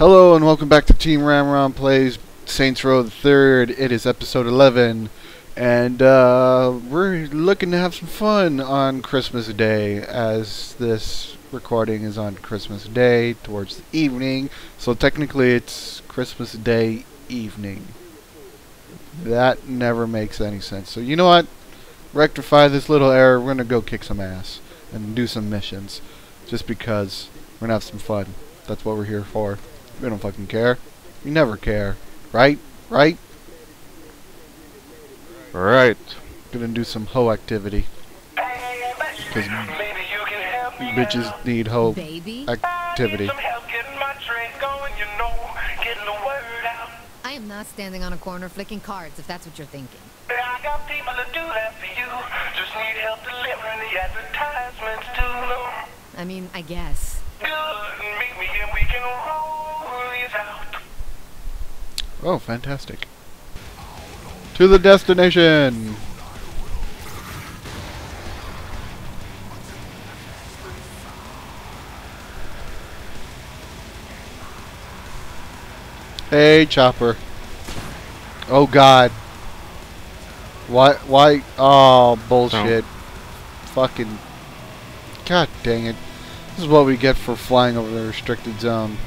Hello and welcome back to Team RamRom Plays Saints Row the Third. It is episode 11, and uh, we're looking to have some fun on Christmas Day, as this recording is on Christmas Day towards the evening. So technically, it's Christmas Day evening. That never makes any sense. So you know what? Rectify this little error. We're gonna go kick some ass and do some missions, just because we're gonna have some fun. That's what we're here for. We don't fucking care. We never care. Right? Right? Right. Gonna do some hoe activity. Because you bitches need hoe Baby, activity. I am not standing on a corner flicking cards if that's what you're thinking. I got people to do that for you. Just need help delivering the advertisements too. I mean, I guess. Good, meet me and we can roll these out. Oh, fantastic. To the destination! Hey, Chopper. Oh, God. Why? Why? Oh, bullshit. Fucking. God dang it. This is what we get for flying over the restricted zone.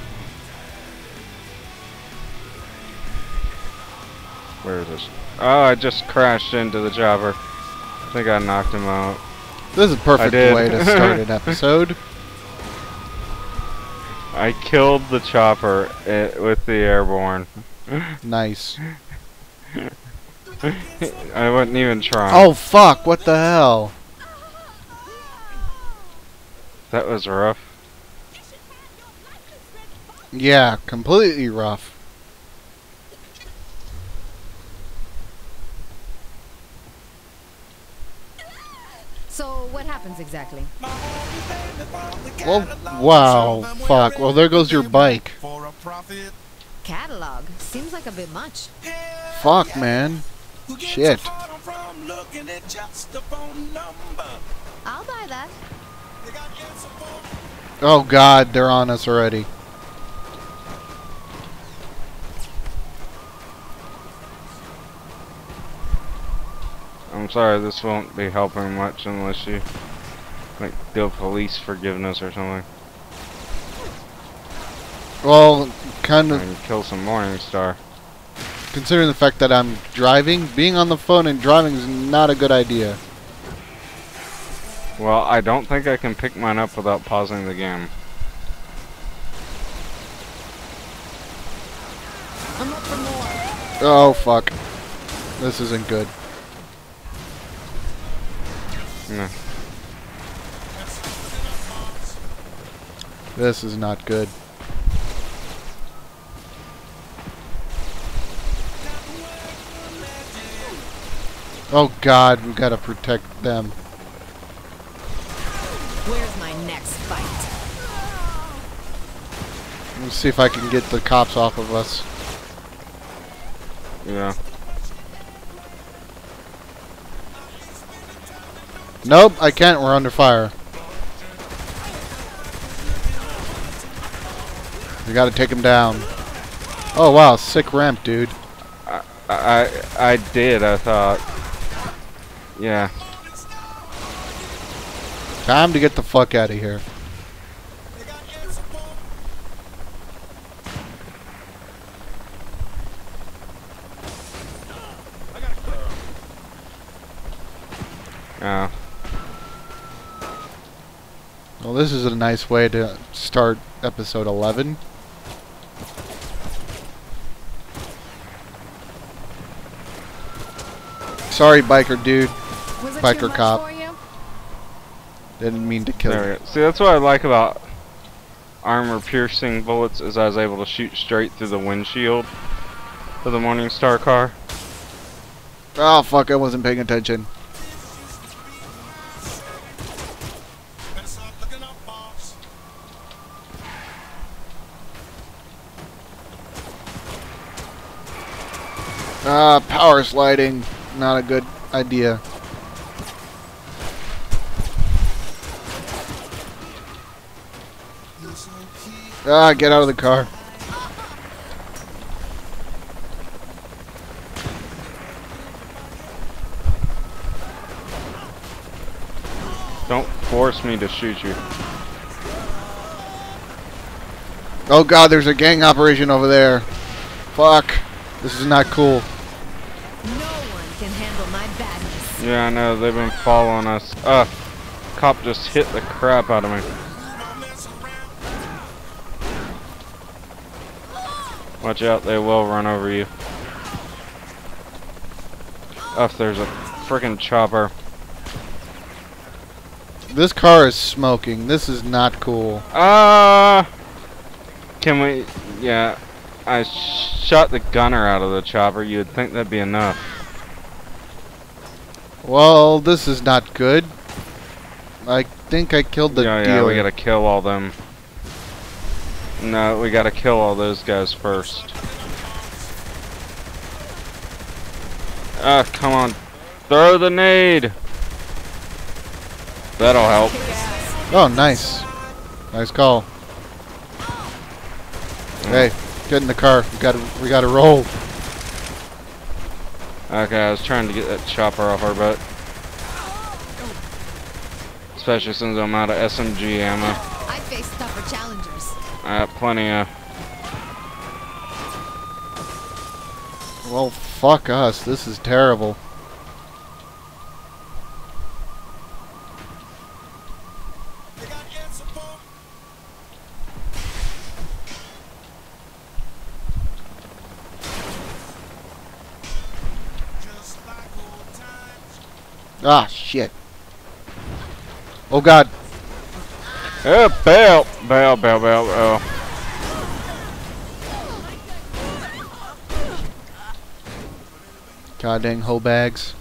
Where is this? Oh, I just crashed into the chopper. I think I knocked him out. This is a perfect way to start an episode. I killed the chopper eh, with the airborne. Nice. I wasn't even trying. Oh fuck, what the hell? That was rough. Yeah, completely rough. So, what happens exactly? Well, wow, fuck. Well, there goes your bike. Catalog. Seems like a bit much. Fuck, man. Shit. I'll buy that. Oh god, they're on us already. I'm sorry, this won't be helping much unless you like do police forgiveness or something. Well, kind of And kill some Morningstar. considering the fact that I'm driving, being on the phone and driving is not a good idea. Well, I don't think I can pick mine up without pausing the game. I'm up for more. Oh fuck. This isn't good. No. This is not good. Oh god, we gotta protect them. Where's my next fight? Let's see if I can get the cops off of us. Yeah. Nope, I can't. We're under fire. We gotta take him down. Oh wow, sick ramp, dude. I I I did, I thought. Yeah. Time to get the fuck out of here. Yeah. Well, this is a nice way to start episode 11. Sorry, biker dude. Biker cop. Didn't mean to kill There you. See, that's what I like about armor piercing bullets is I was able to shoot straight through the windshield of the Morningstar car. Oh, fuck, I wasn't paying attention. Ah, power sliding. Not a good idea. Ah, get out of the car. Don't force me to shoot you. Oh god, there's a gang operation over there. Fuck. This is not cool. No one can handle my badness. Yeah, I know. They've been following us. Ah, cop just hit the crap out of me. Watch out, they will run over you. Oh, there's a freaking chopper. This car is smoking. This is not cool. Ah! can we? Yeah, I shot the gunner out of the chopper. You would think that'd be enough. Well, this is not good. I think I killed the yeah, yeah, we gotta kill all them. No, we gotta kill all those guys first. Ah, come on. Throw the nade! That'll help. Oh, nice. Nice call. Hey, get in the car. We gotta, we gotta roll. Okay, I was trying to get that chopper off our boat. Especially since I'm out of SMG ammo. I got plenty of... Well, fuck us. This is terrible. Ah, shit. Oh god. Eh, oh, bail! Bail, bail, bail, bail. God dang hoe bags.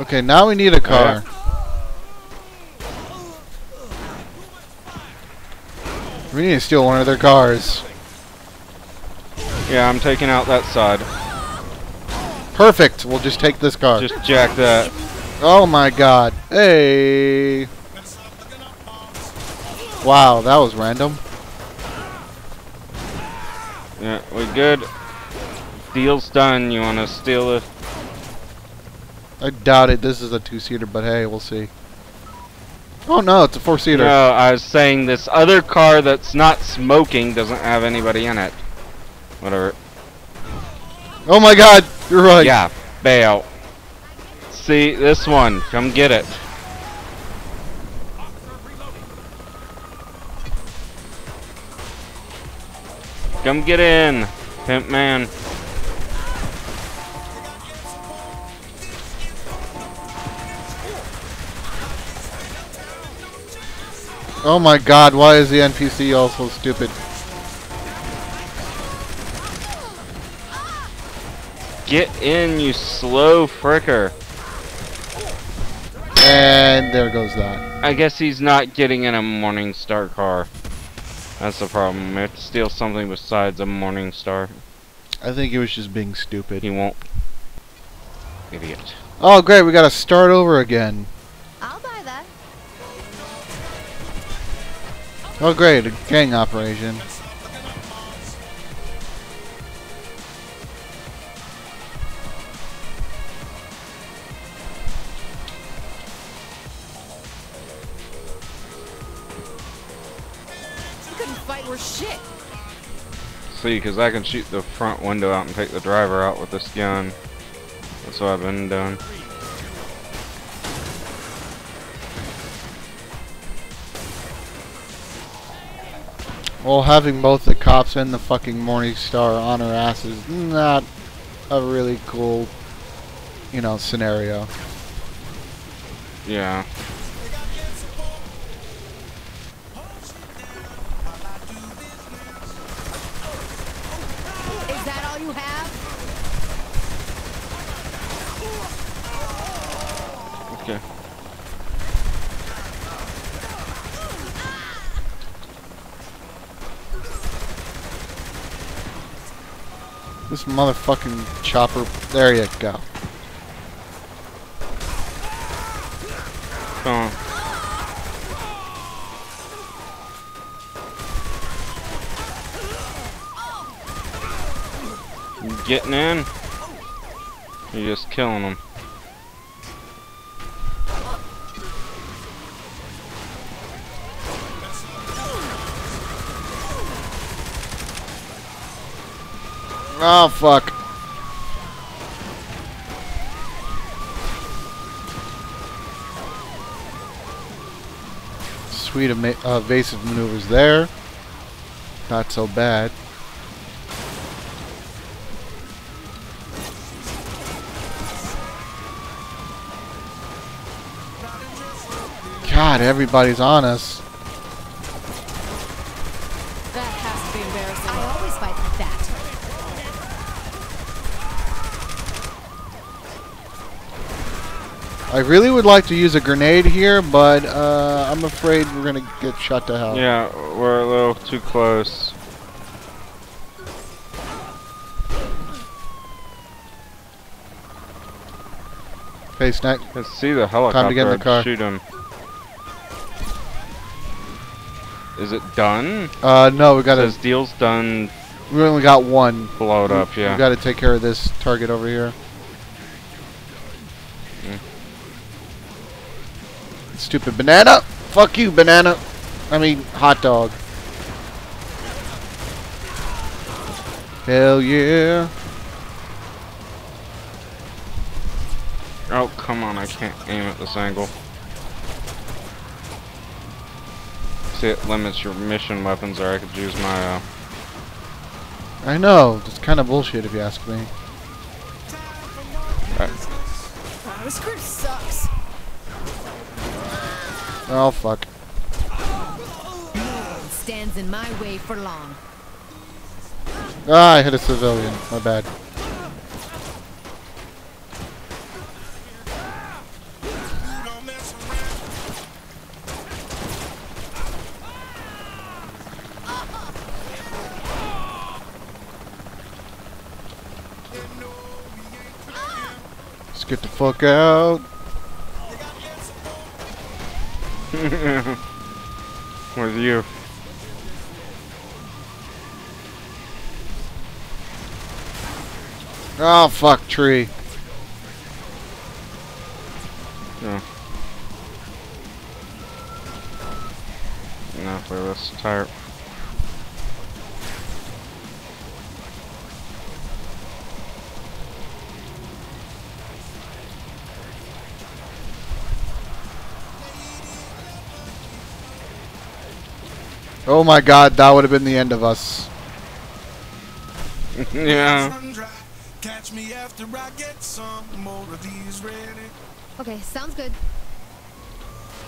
Okay, now we need a car. We need to steal one of their cars. Yeah, I'm taking out that side. Perfect. We'll just take this car. Just jack that. oh my god. Hey. Wow, that was random. Yeah, we good. Deal's done. You want to steal it? I doubt it. This is a two-seater, but hey, we'll see. Oh no, it's a four-seater. No, I was saying this other car that's not smoking doesn't have anybody in it. Whatever. Oh my god, you're right. Yeah, bail. See, this one. Come get it. Come get in, pimp man. Oh my god, why is the NPC all so stupid? Get in, you slow fricker. And there goes that. I guess he's not getting in a Morningstar car. That's the problem. We have to steal something besides a Morningstar. I think he was just being stupid. He won't. Idiot. Oh great, we gotta start over again. I'll buy that. Oh great, a gang operation. See, because I can shoot the front window out and take the driver out with this gun. That's what I've been doing. Well, having both the cops and the fucking Morningstar on our ass is not a really cool, you know, scenario. Yeah. Motherfucking chopper. There you go. Come on. getting in? You're just killing them. Oh fuck. Sweet evasive maneuvers there. Not so bad. God, everybody's on us. Really would like to use a grenade here, but uh, I'm afraid we're gonna get shot to hell. Yeah, we're a little too close. Okay, snack. Let's see the helicopter. Time to get in the car. Shoot him. Is it done? Uh, no, we gotta. Says deal's done. We only got one. Blow it We- up. Yeah. We gotta take care of this target over here. Stupid banana! Fuck you, banana! I mean, hot dog. Hell yeah. Oh come on! I can't aim at this angle. See, it limits your mission weapons, or I could use my. Uh, I know. It's kind of bullshit if you ask me. Wow, this crew sucks. Oh, fuck. Stands in my way for long. Ah, I hit a civilian. My bad. Let's get the fuck out. Oh, fuck, tree. Enough of this tire. Oh my god, that would have been the end of us. yeah. Catch me after I get some more of these ready. Okay, sounds good.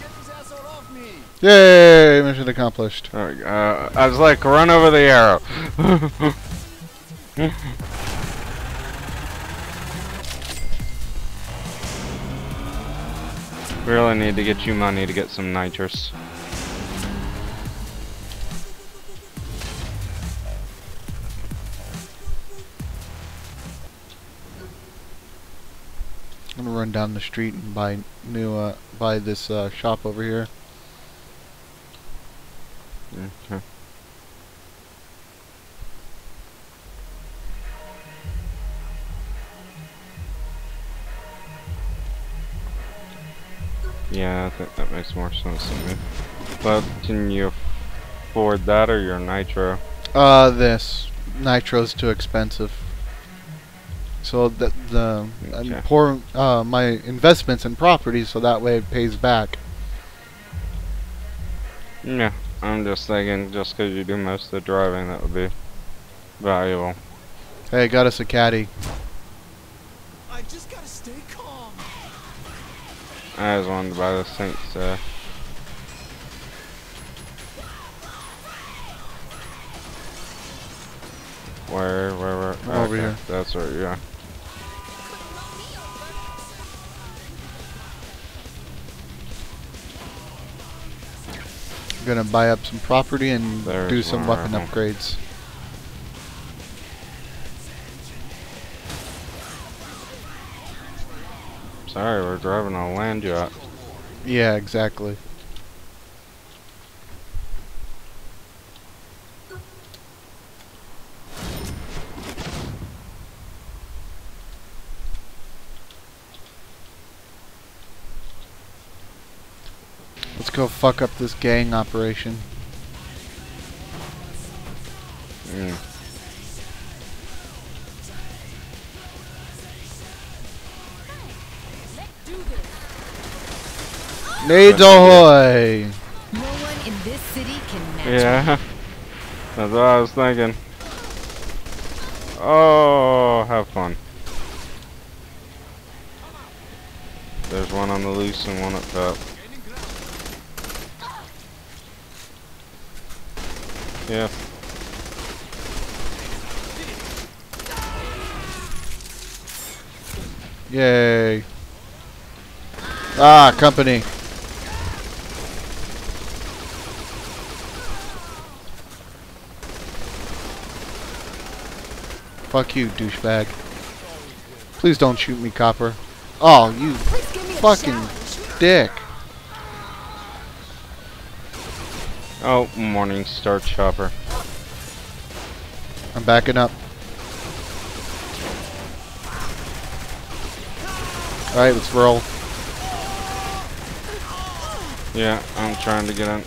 Get this asshole off me. Yay, mission accomplished. There. Uh, I was like, run over the arrow. really need to get you money to get some nitrous. Run down the street and buy new, uh, buy this uh, shop over here. Okay. Yeah, I think that makes more sense to me. But can you afford that or your nitro? Uh, this nitro's too expensive. So that the I'm Okay. pour uh, my investments in property so that way it pays back. Yeah, I'm just thinking just because you do most of the driving, that would be valuable. Hey, got us a caddy. I just gotta stay calm. I just wanted to buy the Saints. Uh, where, where, where? Over okay, here. That's right. Yeah. Gonna buy up some property and do some weapon upgrades. Sorry, we're driving a land yacht. Yeah, exactly. Go fuck up this gang operation. Mm. Nades ahoy! No one in this city can match. Yeah. That's what I was thinking. Oh, have fun. There's one on the loose and one up top. Yeah. Yay. Ah, company. Fuck you, douchebag. Please don't shoot me, copper. Oh, you Please give me a fucking dick. Oh, Morningstar chopper. I'm backing up. Alright, let's roll. Yeah, I'm trying to get in.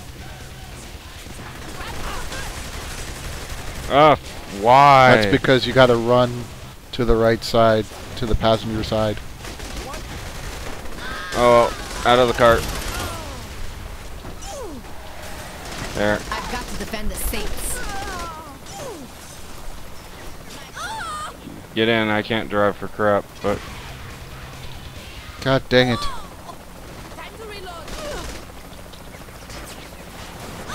Ah, why? That's because you gotta run to the right side, to the passenger side. Oh, out of the cart. There. I've got to defend the Saints. Get in. I can't drive for crap, but God dang it. Time to reload.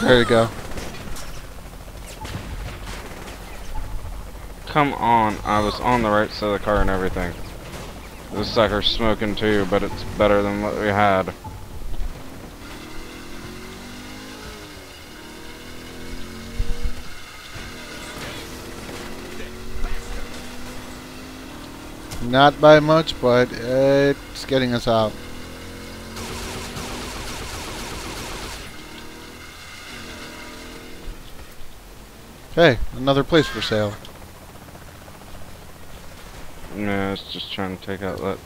There you go. come on. I was on the right side of the car and everything. This sucker's smoking too, but it's better than what we had. Not by much, but it's getting us out. Hey, another place for sale. Yeah, it's just trying to take out that.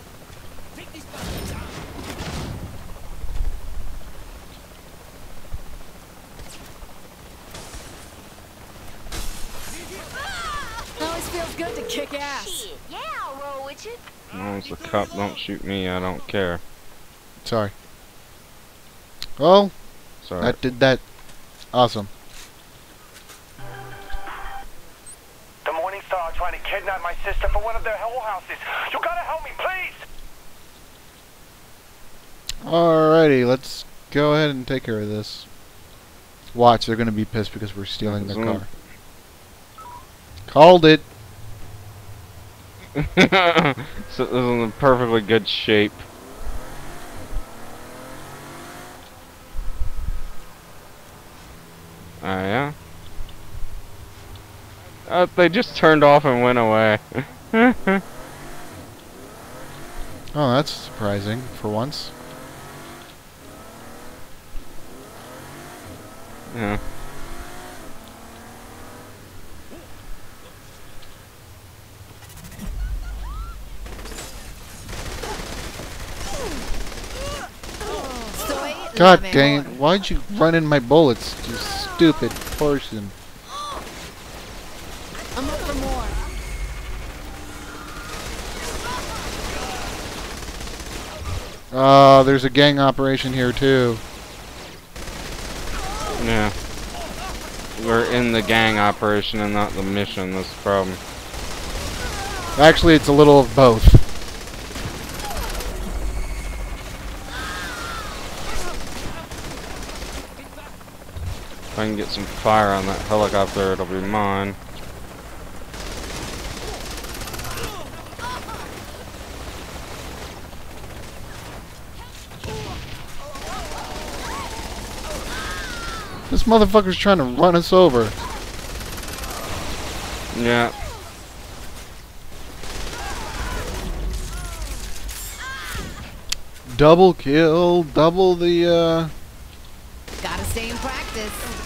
Always feels good to kick ass. Yeah, I'll roll with you. As long as the cop don't shoot me, I don't care. Sorry. Oh, Sorry. that did that. Awesome. The Morningstar are trying to kidnap my sister for one of their whorehouses. You gotta help me, please! Alrighty, let's go ahead and take care of this. Watch, they're gonna be pissed because we're stealing their car. Called it. so this is in perfectly good shape. Ah, yeah? Uh, they just turned off and went away. Oh, that's surprising for once. yeah. God la dang it! Why'd you run in my bullets, you stupid person? I'm up for more. Oh, there's a gang operation here too. Yeah. We're in the gang operation and not the mission, that's the problem. Actually, it's a little of both. I can get some fire on that helicopter, it'll be mine. This motherfucker's trying to run us over. Yeah. Double kill, double the, uh... Gotta stay in practice.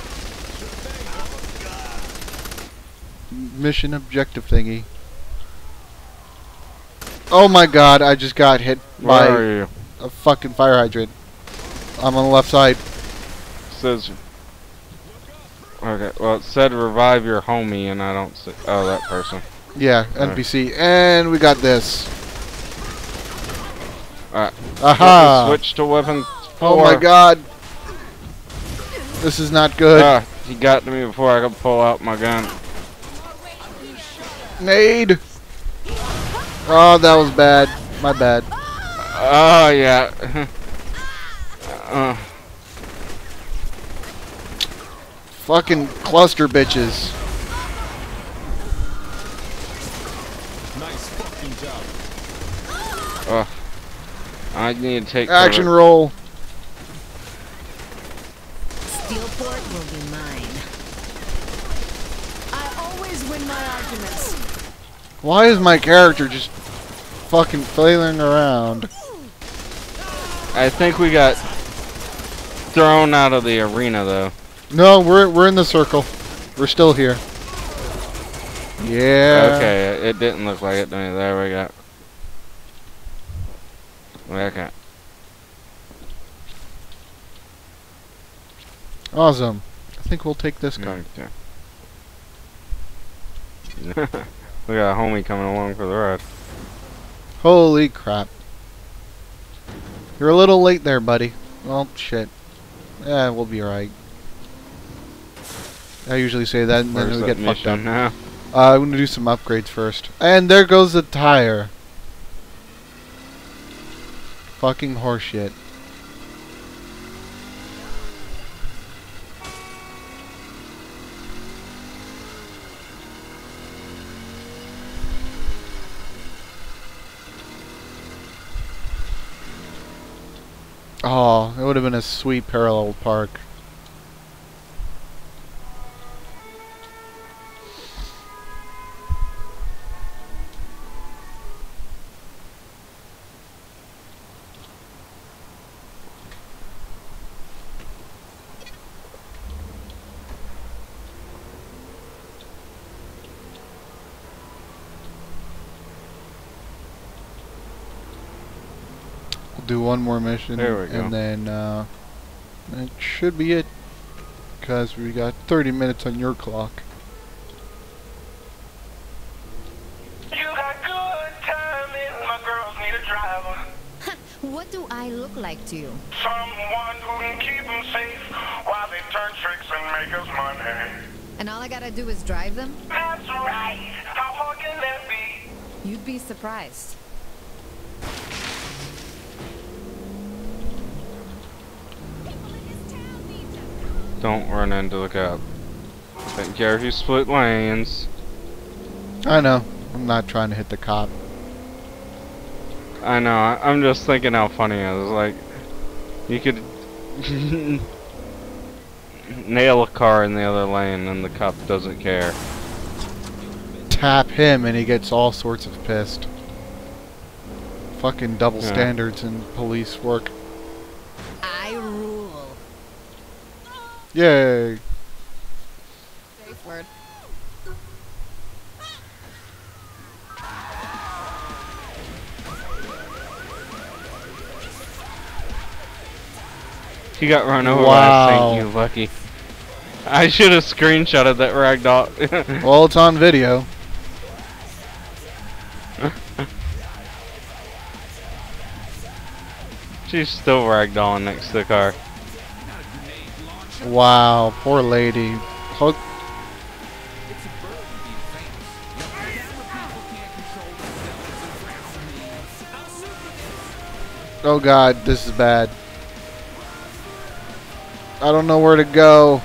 Mission objective thingy. Oh my god, I just got hit Where by a fucking fire hydrant. I'm on the left side. says. Okay, well it said revive your homie, and I don't see. Oh, that person. Yeah. NPC. And we got this. Alright. Aha! Switch to weapon Oh my god. This is not good. Ah, he got to me before I could pull out my gun. Nade. Oh, that was bad. My bad. Oh yeah. uh, Fucking cluster bitches. Nice fucking job. I need to take Action roll. Steelport will be mine. I always win my arguments. Why is my character just fucking flailing around? I think we got thrown out of the arena though. No, we're we're in the circle. We're still here. Yeah. Okay, it didn't look like it. There we go. Okay. Awesome. I think we'll take this guy. Okay. we got a homie coming along for the ride. Holy crap. You're a little late there, buddy. Well, shit. Yeah, we'll be alright. I usually say that and then we get fucked up. now? Uh, I'm gonna do some upgrades first. And there goes the tire. Fucking horseshit. Oh, it would have been a sweet parallel park. Do one more mission, There we go. and then uh, that should be it. Because we got 30 minutes on your clock. You got good timing. My girls need a driver. What do I look like to you? Someone who can keep them safe while they turn tricks and make us money. And all I gotta do is drive them? That's right. How hard can that be? You'd be surprised. Don't run into the cop. Take care if you split lanes. I know. I'm not trying to hit the cop. I know. I, I'm just thinking how funny it is. Like, you could nail a car in the other lane and the cop doesn't care. Tap him and he gets all sorts of pissed. Fucking double Yeah. standards in police work. Yay. Safe word. He got run over Wow. you lucky. I should have screenshotted that ragdoll. Well, it's on video. She's still ragdolling next to the car. Wow, poor lady. Ho- oh god, this is bad. I don't know where to go.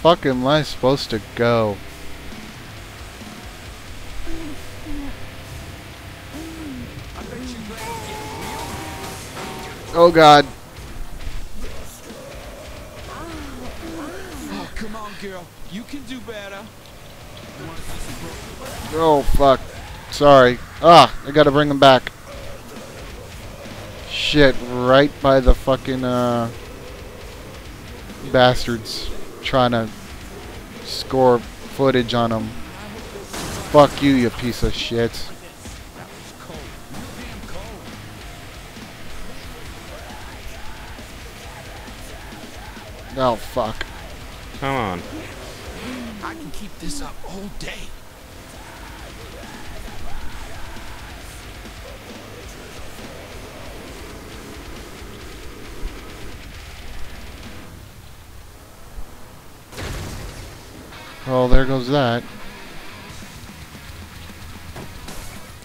Fuck am I supposed to go? Oh god. Oh, come on, girl. You can do better. Oh fuck. Sorry. Ah, I gotta bring him back. shit right by the fucking uh bastards trying to score footage on them. Fuck you, you piece of shit. Oh fuck. Come on. I can keep this up all day. Well, there goes that.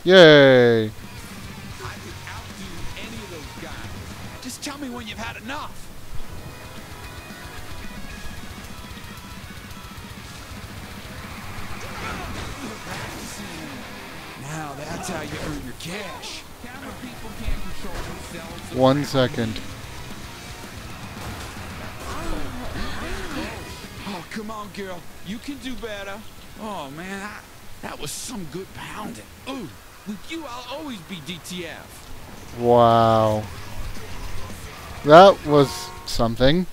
Yay! I could outdo any of those guys. Just tell me when you've had enough. Now that's how you earn your cash. Camera people can't control themselves. so One second. Come on, girl. You can do better. Oh, man, I, that was some good pounding. Ooh, with you, I'll always be DTF. Wow. That was something.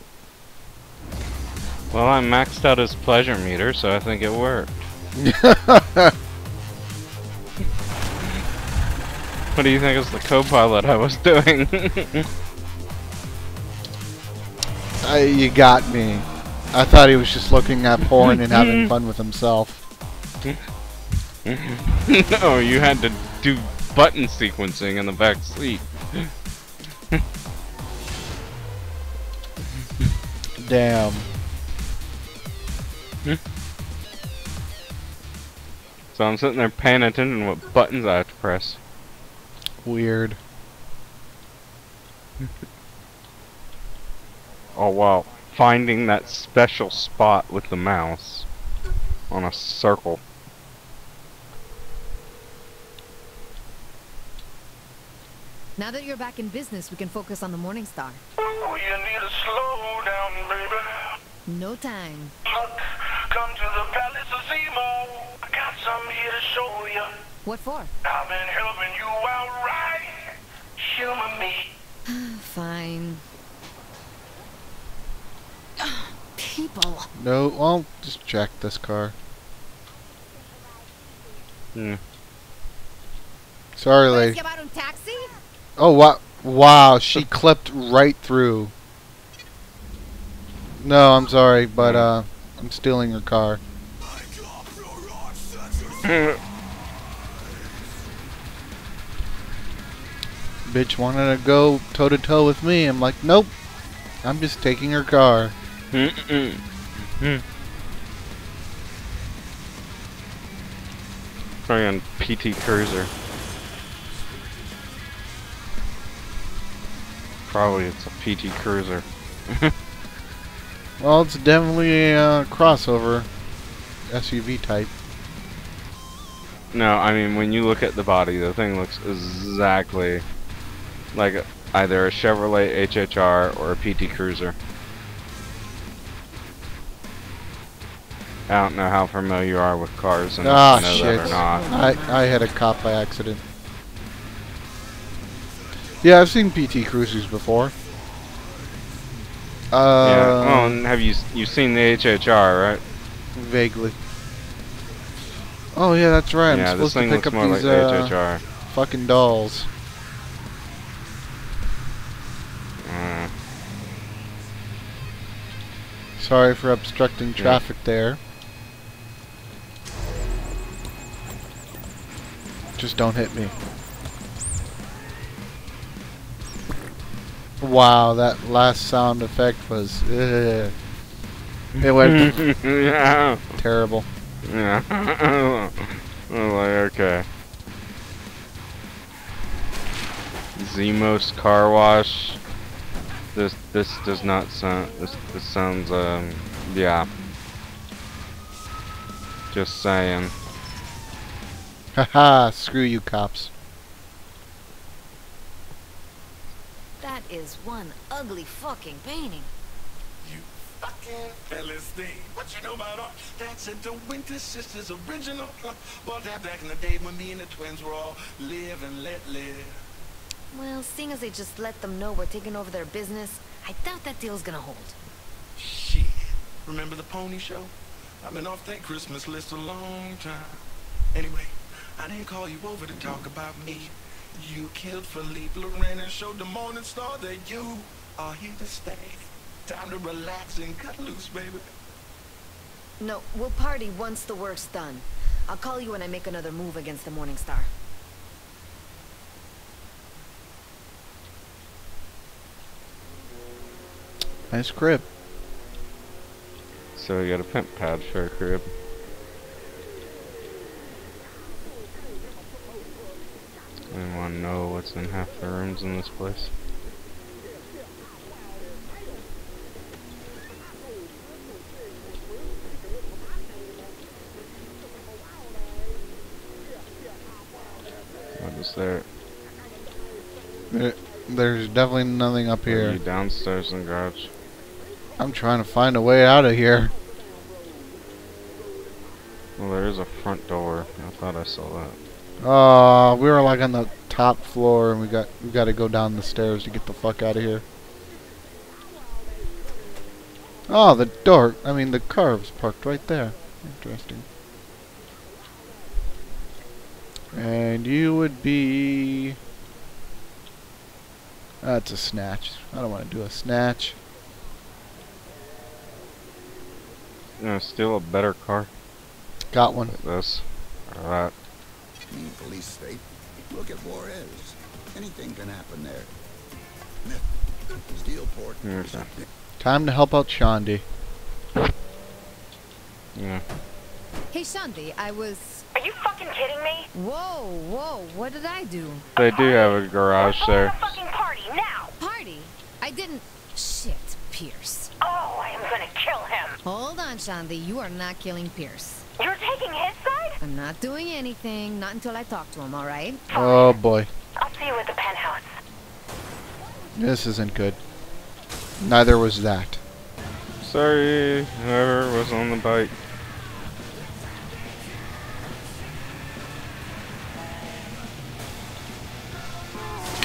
Well, I maxed out his pleasure meter, so I think it worked. What do you think is the co-pilot I was doing? Uh, you got me. I thought he was just looking at porn and having fun with himself. no, oh, you had to do button sequencing in the back seat. Damn. So I'm sitting there paying attention to what buttons I have to press. Weird. Oh wow. Finding that special spot with the mouse on a circle. Now that you're back in business, we can focus on the Morningstar. Oh, you need to slow down, baby. No time. Look, come to the Palace of Zemo. I got something here to show you. What for? I've been helping you out right. Humor me. Fine. People. No, well, just check this car. Hmm. Sorry, ¿Puedes lady. llevar un taxi? Oh, wow. Wow, she clipped right through. No, I'm sorry, but, uh, I'm stealing your car. Bitch wanted to go toe to toe with me. I'm like, nope. I'm just taking her car. Mm-mm. Hmm. Sorry on PT Cruiser. Probably it's a PT Cruiser. Well, it's definitely a crossover SUV type. No, I mean when you look at the body, the thing looks exactly like either a Chevrolet HHR or a PT Cruiser. I don't know how familiar you are with cars and Ah, know shit. that or not. I, I had a cop by accident. Yeah, I've seen PT Cruisers before. yeah. Uh, Well, and have you you seen the HHR, right? vaguely. Oh yeah, that's right. yeah, I'm this supposed to thing pick looks up more these like the uh, HHR. fucking dolls. Mm. Sorry for obstructing traffic there. Just don't hit me. Wow, that last sound effect was ugh. it went yeah. terrible. Yeah. I was like, okay. Zimos car wash. This this does not sound this this sounds um yeah. Just saying. Haha, screw you cops. That is one ugly fucking painting. You fucking Philistine. What you know about art? That's a the Winter Sisters original. But that back in the day when me and the twins were all live and let live. Well, seeing as they just let them know we're taking over their business, I doubt that deal's gonna hold. Shit. Remember the pony show? I've been off that Christmas list a long time. Anyway, I didn't call you over to talk about me. You killed Philippe Loren and showed the Morningstar that you are here to stay. Time to relax and cut loose, baby. No, we'll party once the work's done. I'll call you when I make another move against the Morningstar. Nice crib. So we got a pimp pad for a crib. Anyone know what's in half the rooms in this place? What is there? There- There's definitely nothing up here. downstairs in the garage? I'm trying to find a way out of here. Well, there is a front door. I thought I saw that. Oh, we were like on the top floor, and we got we got to go down the stairs to get the fuck out of here. Oh, the door. I mean, the car was parked right there. Interesting. And you would be. That's a snatch. I don't want to do a snatch. Know, steal a better car. Got one. Like this. That. Mean police state. Look at Juarez. Anything can happen there. Steelport. Here's a, Time to help out Shaundi. yeah. Hey, Shaundi, I was. Are you fucking kidding me? Whoa, whoa, what did I do? They do have a garage there. fucking party now! Party? I didn't. Shit, Pierce. Oh, I am gonna kill him. Hold on, Shaundi, you are not killing Pierce. You're taking his side? I'm not doing anything, not until I talk to him, alright? Oh boy, I'll see you at the penthouse. this isn't good. Neither was that. Sorry, whoever was on the bike.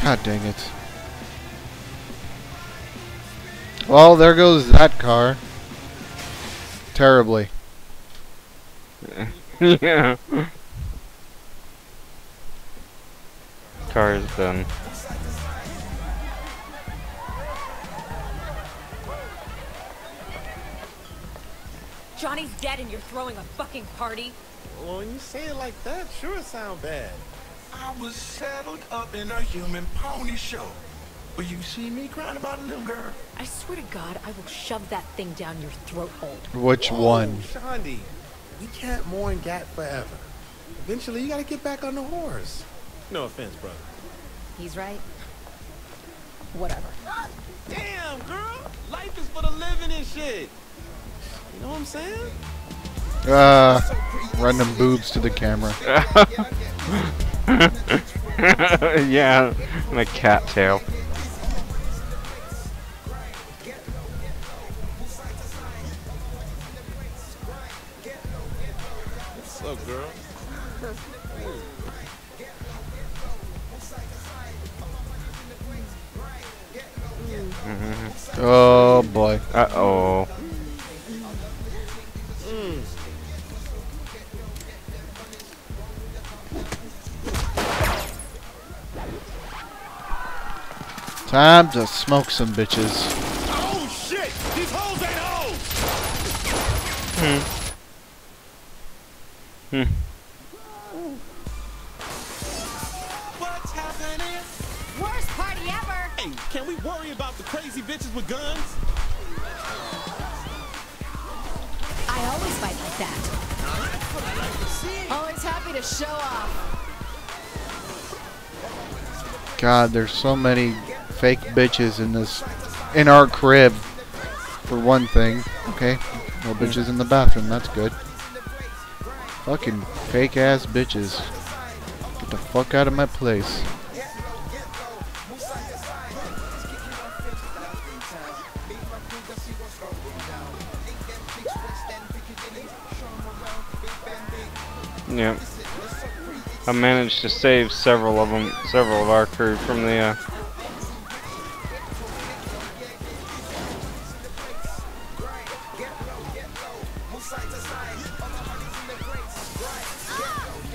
God dang it. Well, there goes that car. Terribly. yeah. Car is done. Johnny's dead and you're throwing a fucking party? Well, when you say it like that, sure it sound bad. I was saddled up in a human pony show. Will you see me crying about a little girl? I swear to God, I will shove that thing down your throat hole. Which one? Shaundi, we can't mourn Gat forever. Eventually, you gotta get back on the horse. No offense, brother. He's right. Whatever. Damn, girl! Life is for the living and shit. You know what I'm saying? Uh, run them boobs to the camera. yeah, and a cattail. What's Oh boy. Uh oh. Time to smoke some bitches. Oh shit! These hoes ain't hoes! Hmm. What's with guns? I always fight like that. Oh, always happy to show off. God, there's so many fake bitches in this, in our crib. For one thing, okay, no bitches in the bathroom. That's good. Fucking fake ass bitches. Get the fuck out of my place. Yep. I managed to save several of them, several of our crew from the uh,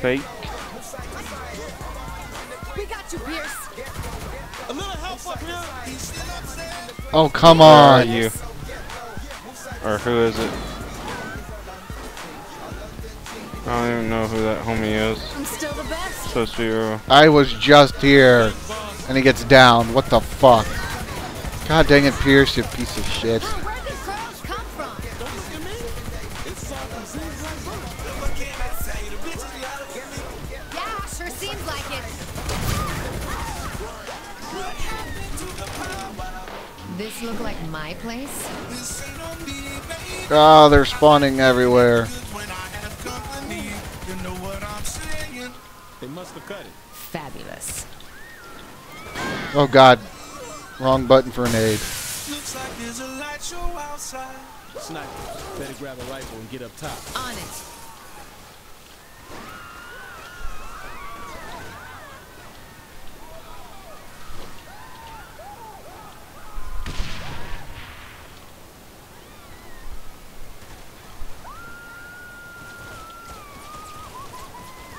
fake. We got you, Pierce. A little help up here. Oh, come Where are on. you? Or who is it? Homie is. I'm still the best. Supposed to be uh, I was just here. And he gets down. What the fuck? God dang it, Pierce, you piece of shit. Where did crows come from? Don't look at me. It's soft and seems like butter. Yeah, sure seems like it. This look like my place? Oh, they're spawning everywhere. Oh god. Wrong button for an aid. Looks like there's a light show outside. Sniper, better grab a rifle and get up top. On it.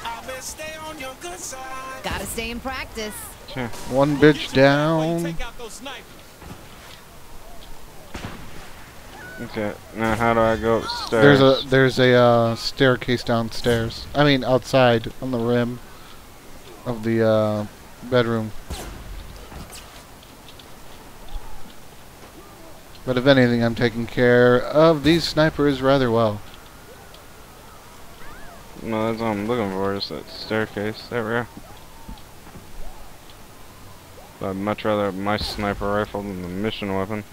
I best stay on your good side. Gotta stay in practice. Sure. One bitch down. Take out those snipers. Okay, now how do I go upstairs? There's a there's a uh, staircase downstairs. I mean outside on the rim of the uh, bedroom. But if anything, I'm taking care of these snipers rather well. No, that's what I'm looking for, is that staircase. There we are. But I'd much rather have my sniper rifle than the mission weapon.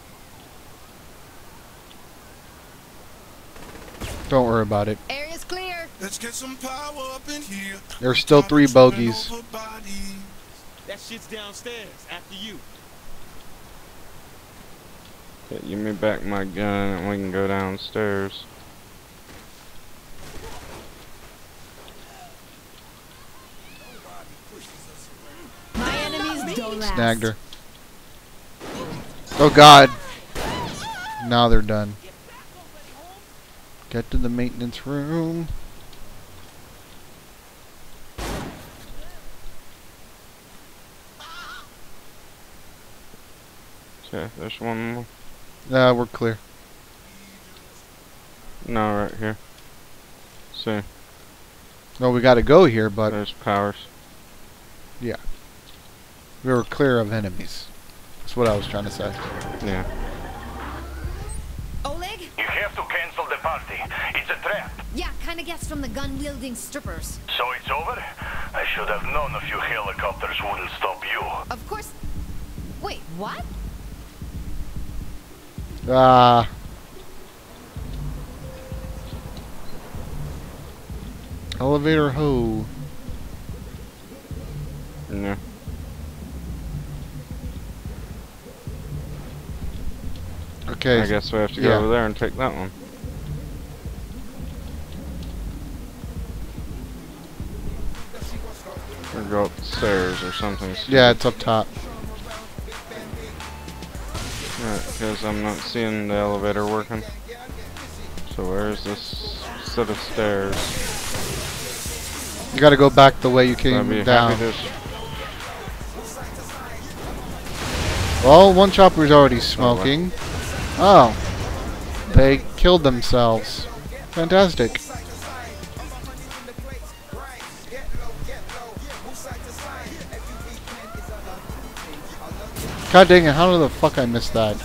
Don't worry about it. Area's clear. Let's get some power up in here. There's still three bogeys. Over. That shit's downstairs. After you. Okay, give me back my gun and we can go downstairs. My enemies don't last. Snagged her. Oh god. Now they're done. Get to the maintenance room. Okay, there's one more. Uh, we're clear. No, right here. See, Well, we gotta go here, but there's powers. We were clear of enemies. That's what I was trying to say. Yeah. Oleg? You have to cancel the party. It's a trap. Yeah, kinda guessed from the gun-wielding strippers. So it's over? I should have known a few helicopters wouldn't stop you. Of course. Wait, what? Ah. Elevator ho. Yeah. Okay. I guess we have to go yeah. over there and take that one. Or go upstairs or something. Yeah, it's up top. Right, because I'm not seeing the elevator working. So where's this set of stairs? You gotta go back the way you came down. Well, one chopper's already smoking. Oh. Oh. They killed themselves. Fantastic. God dang it, how the fuck I missed that?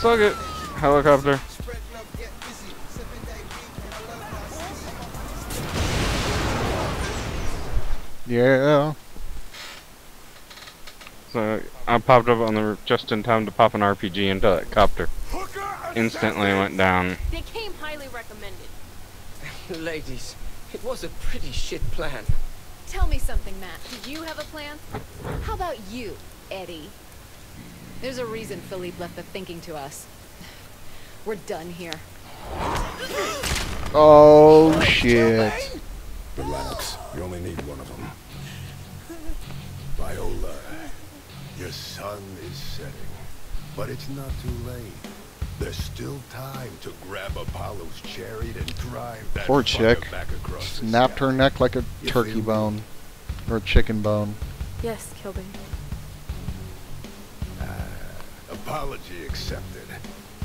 Suck it, helicopter. Yeah. So I popped up on the roof just in time to pop an RPG into that copter. Instantly went down. They came highly recommended. Ladies, it was a pretty shit plan. Tell me something, Matt. Do you have a plan? How about you, Eddie? There's a reason Philippe left the thinking to us. We're done here. Oh shit. Relax. You only need one of them. Viola, uh, your sun is setting, but it's not too late. There's still time to grab Apollo's chariot and drive that Poor chick. back across the Snapped her neck like a You turkey feel me? bone. Or a chicken bone. Yes, Killbane. Ah, apology accepted.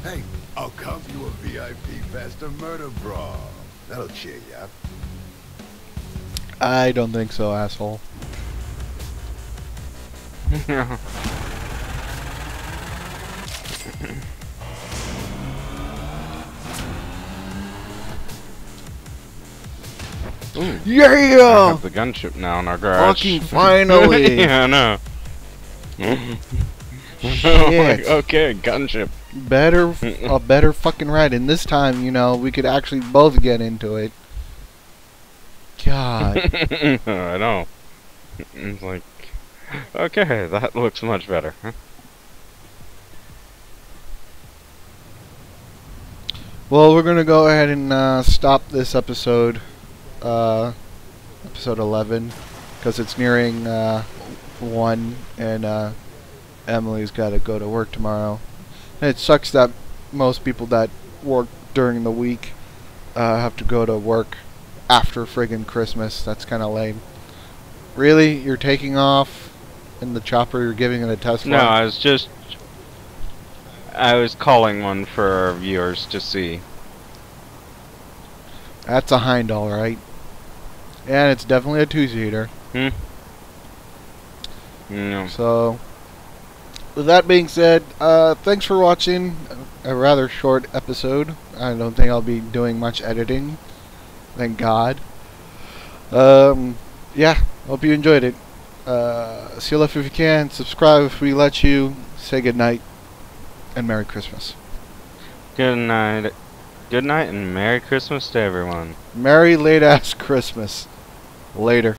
Hey, I'll comp you a VIP faster murder brawl. That'll cheer you up. I don't think so, asshole. Ooh, I Yeah! have the gunship now in our garage. Fucking finally! yeah, I know. oh my, Shit. okay, gunship. Better, a better fucking ride. And this time, you know, we could actually both get into it. God. I know. It's like, okay, that looks much better. Well, we're gonna go ahead and uh, stop this episode, uh, episode 11, because it's nearing uh, one, and uh, Emily's got to go to work tomorrow. And it sucks that most people that work during the week uh, have to go to work after friggin' Christmas. That's kind of lame. Really, you're taking off in the chopper? You're giving it a test flight. No? I was just, I was calling one for our viewers to see. That's a hind, all right. And it's definitely a two-seater. Hmm. No. So, with that being said, uh, thanks for watching a rather short episode. I don't think I'll be doing much editing. Thank God. Um, yeah, hope you enjoyed it. Uh, you up if you can. Subscribe if we let you. Say good night And Merry Christmas. Good night. Good night and Merry Christmas to everyone. Merry late ass Christmas. Later.